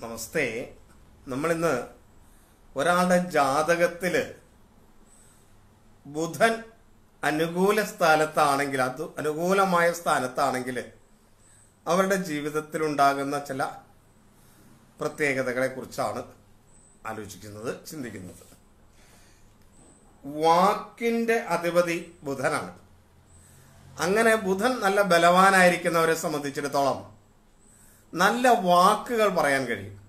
നമസ്തേ. നമ്മളിന്ന് ഒരാളുടെ ജാതകത്തിൽ ബുധൻ അനുകൂല സ്ഥാനത്താണെങ്കിൽ അത് അനുകൂലമായ സ്ഥാനത്താണെങ്കിൽ അവരുടെ ജീവിതത്തിൽ ഉണ്ടാകുന്ന ചില പ്രത്യേകതകളെ കുറിച്ചാണ് ആലോചിക്കുന്നത് ചിന്തിക്കുന്നത്. വാക്കിന്റെ അധിപതി ബുധനാണ്. അങ്ങനെ ബുധൻ നല്ല ബലവാനായിരിക്കുന്നവരെ സംബന്ധിച്ചിടത്തോളം നല്ല വാക്കുകൾ പറയാൻ കഴിയും.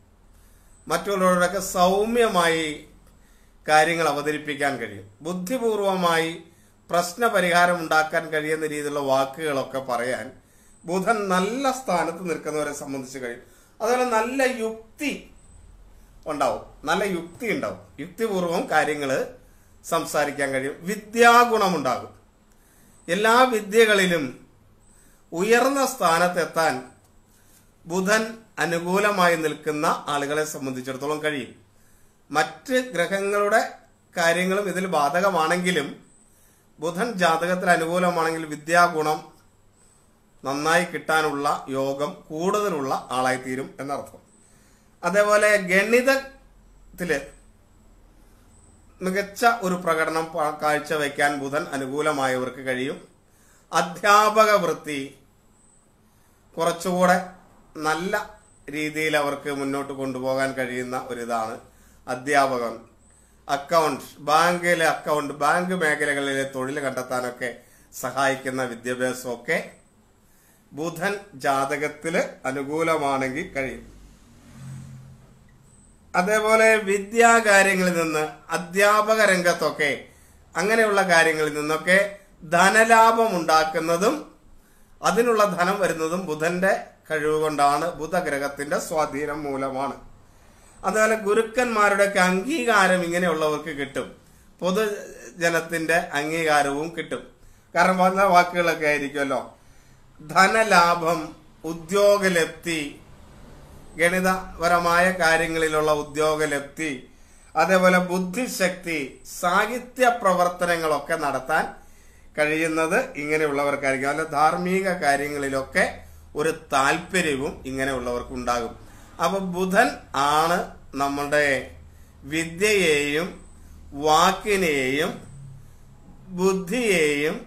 മറ്റുള്ളവരോടൊക്കെ സൗമ്യമായി കാര്യങ്ങൾ അവതരിപ്പിക്കാൻ കഴിയും. ബുദ്ധിപൂർവമായി പ്രശ്ന പരിഹാരം ഉണ്ടാക്കാൻ കഴിയുന്ന രീതിയിലുള്ള വാക്കുകളൊക്കെ പറയാൻ ബുധൻ നല്ല സ്ഥാനത്ത് നിൽക്കുന്നവരെ സംബന്ധിച്ച് കഴിയും. അതുപോലെ നല്ല യുക്തി ഉണ്ടാവും. നല്ല യുക്തി ഉണ്ടാവും. യുക്തിപൂർവം കാര്യങ്ങൾ സംസാരിക്കാൻ കഴിയും. വിദ്യാഗുണമുണ്ടാകും. എല്ലാ വിദ്യകളിലും ഉയർന്ന സ്ഥാനത്തെത്താൻ ബുധൻ അനുകൂലമായി നിൽക്കുന്ന ആളുകളെ സംബന്ധിച്ചിടത്തോളം കഴിയും. മറ്റ് ഗ്രഹങ്ങളുടെ കാര്യങ്ങളും ഇതിൽ ബാധകമാണെങ്കിലും ബുധൻ ജാതകത്തിൽ അനുകൂലമാണെങ്കിൽ വിദ്യാഗുണം നന്നായി കിട്ടാനുള്ള യോഗം കൂടുതലുള്ള ആളായിത്തീരും എന്നർത്ഥം. അതേപോലെ ഗണിതത്തിൽ മികച്ച ഒരു പ്രകടനം കാഴ്ചവെക്കാൻ ബുധൻ അനുകൂലമായവർക്ക് കഴിയും. അധ്യാപക വൃത്തി കുറച്ചുകൂടെ നല്ല രീതിയിൽ അവർക്ക് മുന്നോട്ട് കൊണ്ടുപോകാൻ കഴിയുന്ന ഒരിതാണ് അധ്യാപകൻ അക്കൗണ്ട് ബാങ്കിലെ അക്കൗണ്ട് ബാങ്ക് മേഖലകളിലെ തൊഴിൽ കണ്ടെത്താനൊക്കെ സഹായിക്കുന്ന വിദ്യാഭ്യാസമൊക്കെ ബുധൻ ജാതകത്തിൽ അനുകൂലമാണെങ്കിൽ കഴിയും. അതേപോലെ വിദ്യാകാര്യങ്ങളിൽ നിന്ന് അധ്യാപക രംഗത്തൊക്കെ അങ്ങനെയുള്ള കാര്യങ്ങളിൽ നിന്നൊക്കെ ധനലാഭം ഉണ്ടാക്കുന്നതും അതിനുള്ള ധനം വരുന്നതും ബുധന്റെ കഴിവ് കൊണ്ടാണ് ബുധഗ്രഹത്തിന്റെ സ്വാധീനം മൂലമാണ്. അതുപോലെ ഗുരുക്കന്മാരുടെയൊക്കെ അംഗീകാരം ഇങ്ങനെയുള്ളവർക്ക് കിട്ടും. പൊതുജനത്തിന്റെ അംഗീകാരവും കിട്ടും. കാരണം പറഞ്ഞ വാക്കുകളൊക്കെ ആയിരിക്കുമല്ലോ. ധനലാഭം ഉദ്യോഗലബ്ധി ഗണിതപരമായ കാര്യങ്ങളിലുള്ള ഉദ്യോഗലബ്ധി അതേപോലെ ബുദ്ധിശക്തി സാഹിത്യ പ്രവർത്തനങ്ങളൊക്കെ നടത്താൻ കഴിയുന്നത് ഇങ്ങനെയുള്ളവർക്കായിരിക്കും. അല്ല ധാർമ്മിക കാര്യങ്ങളിലൊക്കെ ഒരു താല്പര്യവും ഇങ്ങനെയുള്ളവർക്ക് ഉണ്ടാകും അപ്പൊ ബുധൻ ആണ് നമ്മുടെ വിദ്യയെയും വാക്കിനെയും ബുദ്ധിയെയും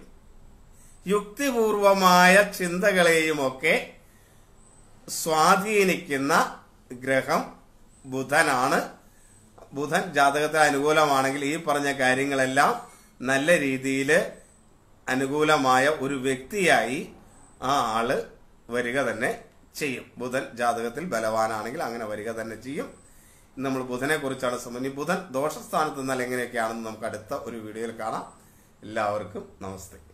യുക്തിപൂർവമായ ചിന്തകളെയും ഒക്കെ സ്വാധീനിക്കുന്ന ഗ്രഹം ബുധനാണ്. ബുധൻ ജാതകത്തിൽ അനുകൂലമാണെങ്കിൽ ഈ പറഞ്ഞ കാര്യങ്ങളെല്ലാം നല്ല രീതിയിൽ അനുകൂലമായ ഒരു വ്യക്തിയായി ആ ആൾ വരിക തന്നെ ചെയ്യും. ബുധൻ ജാതകത്തിൽ ബലവാനാണെങ്കിൽ അങ്ങനെ വരിക തന്നെ ചെയ്യും. നമ്മൾ ബുധനെ കുറിച്ചാണ് സംബന്ധിച്ച് ബുധൻ ദോഷസ്ഥാനത്ത് നിന്നാൽ എങ്ങനെയൊക്കെയാണെന്ന് നമുക്ക് അടുത്ത ഒരു വീഡിയോയിൽ കാണാം. എല്ലാവർക്കും നമസ്തേ.